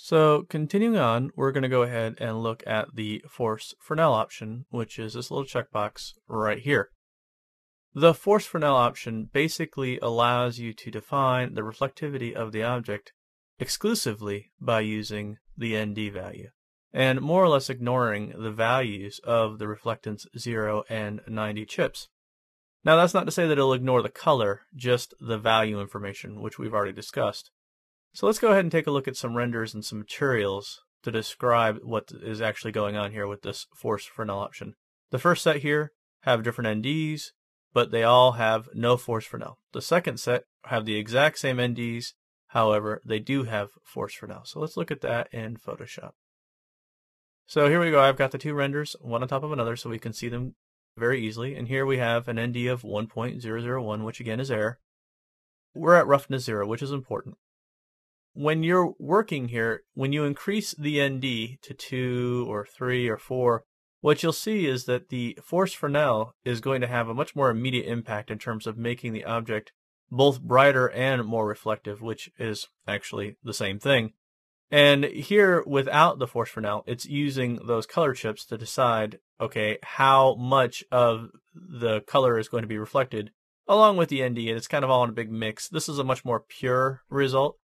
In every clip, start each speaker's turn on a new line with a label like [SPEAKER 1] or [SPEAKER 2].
[SPEAKER 1] So continuing on, we're going to go ahead and look at the Force Fresnel option, which is this little checkbox right here. The Force Fresnel option basically allows you to define the reflectivity of the object exclusively by using the ND value, and more or less ignoring the values of the reflectance 0 and 90 chips. Now that's not to say that it'll ignore the color, just the value information, which we've already discussed. So let's go ahead and take a look at some renders and some materials to describe what is actually going on here with this Force Fresnel option. The first set here have different NDs, but they all have no Force Fresnel. The second set have the exact same NDs, however, they do have Force Fresnel. So let's look at that in Photoshop. So here we go. I've got the two renders, one on top of another, so we can see them very easily. And here we have an ND of 1.001, which again is air. We're at roughness zero, which is important when you're working here, when you increase the ND to 2 or 3 or 4, what you'll see is that the force Fresnel is going to have a much more immediate impact in terms of making the object both brighter and more reflective, which is actually the same thing. And here, without the force Fresnel, it's using those color chips to decide, okay, how much of the color is going to be reflected along with the ND, and it's kind of all in a big mix. This is a much more pure result.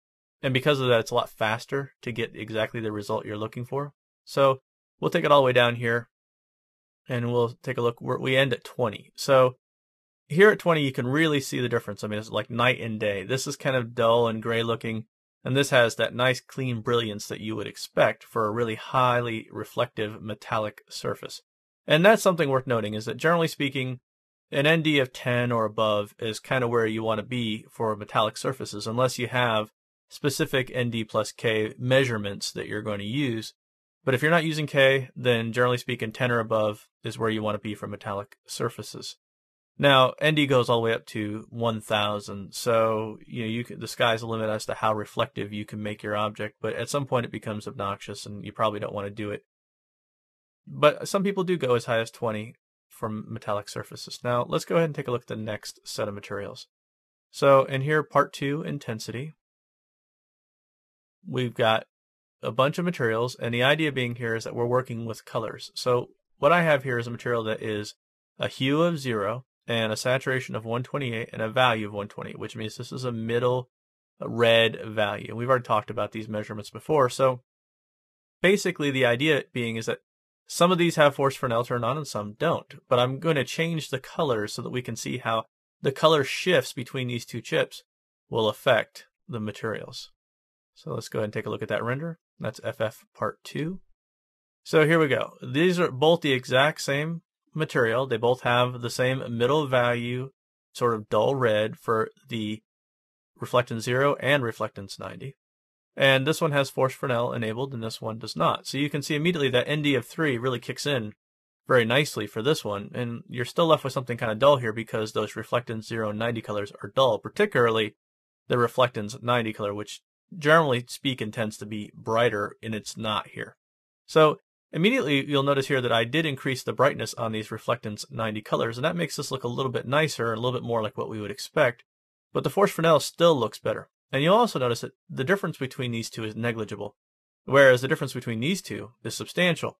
[SPEAKER 1] And because of that, it's a lot faster to get exactly the result you're looking for. So we'll take it all the way down here and we'll take a look. Where we end at 20. So here at 20, you can really see the difference. I mean, it's like night and day. This is kind of dull and gray looking. And this has that nice clean brilliance that you would expect for a really highly reflective metallic surface. And that's something worth noting is that generally speaking, an ND of 10 or above is kind of where you want to be for metallic surfaces, unless you have specific ND plus K measurements that you're going to use. But if you're not using K, then generally speaking, 10 or above is where you want to be for metallic surfaces. Now, ND goes all the way up to 1000, so you know you can, the sky's the limit as to how reflective you can make your object, but at some point it becomes obnoxious and you probably don't want to do it. But some people do go as high as 20 from metallic surfaces. Now, let's go ahead and take a look at the next set of materials. So in here, part two, intensity we've got a bunch of materials, and the idea being here is that we're working with colors. So what I have here is a material that is a hue of 0 and a saturation of 128 and a value of 120, which means this is a middle red value. We've already talked about these measurements before. So basically the idea being is that some of these have force Fresnel turned on and some don't. But I'm going to change the colors so that we can see how the color shifts between these two chips will affect the materials. So let's go ahead and take a look at that render. That's FF part two. So here we go. These are both the exact same material. They both have the same middle value, sort of dull red for the reflectance 0 and reflectance 90. And this one has force Fresnel enabled and this one does not. So you can see immediately that ND of 3 really kicks in very nicely for this one. And you're still left with something kind of dull here because those reflectance 0 and 90 colors are dull, particularly the reflectance 90 color, which generally speaking tends to be brighter and it's not here. So immediately you'll notice here that I did increase the brightness on these reflectance 90 colors and that makes this look a little bit nicer, a little bit more like what we would expect. But the Force Fresnel still looks better. And you'll also notice that the difference between these two is negligible, whereas the difference between these two is substantial.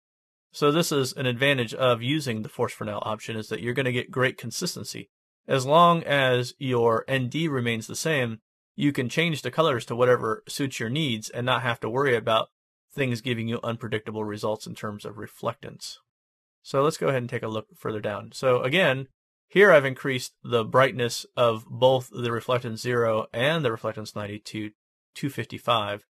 [SPEAKER 1] So this is an advantage of using the Force Fresnel option is that you're going to get great consistency. As long as your ND remains the same, you can change the colors to whatever suits your needs and not have to worry about things giving you unpredictable results in terms of reflectance. So let's go ahead and take a look further down. So again, here I've increased the brightness of both the reflectance 0 and the reflectance 90 to 255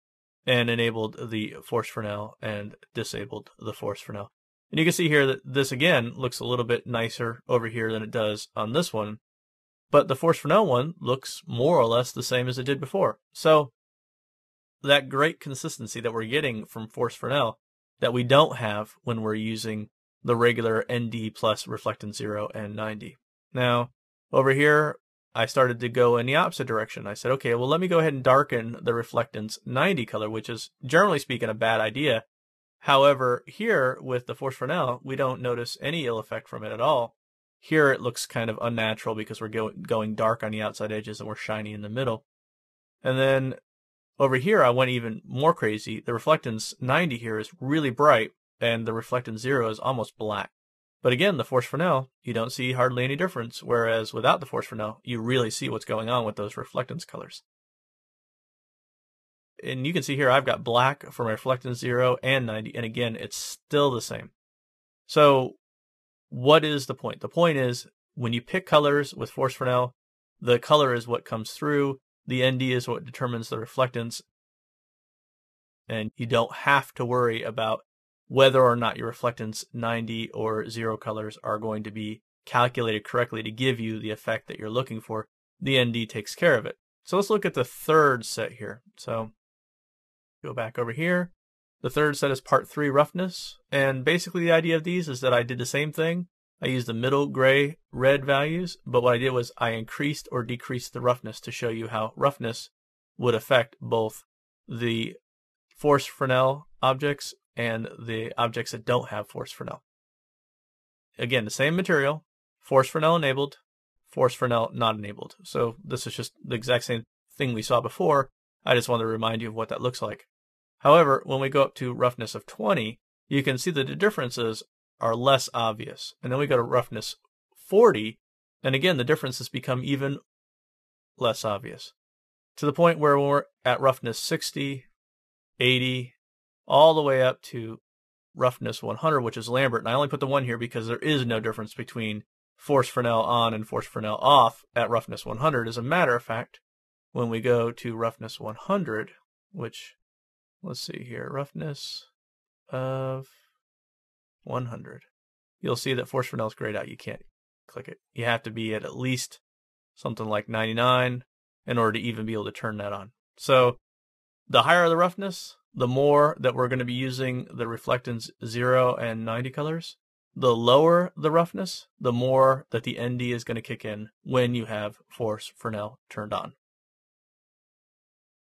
[SPEAKER 1] and enabled the force Fresnel and disabled the force Fresnel. And you can see here that this again looks a little bit nicer over here than it does on this one. But the Force Fresnel one looks more or less the same as it did before. So that great consistency that we're getting from Force Fresnel that we don't have when we're using the regular ND plus reflectance 0 and 90. Now, over here, I started to go in the opposite direction. I said, okay, well, let me go ahead and darken the reflectance 90 color, which is generally speaking a bad idea. However, here with the Force Fresnel, we don't notice any ill effect from it at all. Here it looks kind of unnatural because we're go going dark on the outside edges and we're shiny in the middle. And then Over here, I went even more crazy. The reflectance 90 here is really bright, and the reflectance 0 is almost black. But again, the force Fresnel, you don't see hardly any difference, whereas without the force Fresnel, you really see what's going on with those reflectance colors. And you can see here I've got black for my reflectance 0 and 90, and again, it's still the same. So what is the point? The point is when you pick colors with force Fresnel, the color is what comes through, the ND is what determines the reflectance, and you don't have to worry about whether or not your reflectance 90 or 0 colors are going to be calculated correctly to give you the effect that you're looking for. The ND takes care of it. So let's look at the third set here. So go back over here. The third set is part 3 roughness. And basically the idea of these is that I did the same thing. I used the middle gray red values, but what I did was I increased or decreased the roughness to show you how roughness would affect both the force Fresnel objects and the objects that don't have force Fresnel. Again, the same material, force Fresnel enabled, force Fresnel not enabled. So this is just the exact same thing we saw before. I just wanted to remind you of what that looks like. However, when we go up to roughness of 20, you can see that the differences are less obvious. And then we go to roughness 40, and again, the differences become even less obvious. To the point where we're at roughness 60, 80, all the way up to roughness 100, which is Lambert. And I only put the one here because there is no difference between force Fresnel on and force Fresnel off at roughness 100. As a matter of fact, when we go to roughness 100, which, let's see here, roughness of 100, you'll see that force Fresnel is grayed out. You can't click it. You have to be at at least something like 99 in order to even be able to turn that on. So the higher the roughness, the more that we're going to be using the reflectance 0 and 90 colors. The lower the roughness, the more that the ND is going to kick in when you have Force Fresnel turned on.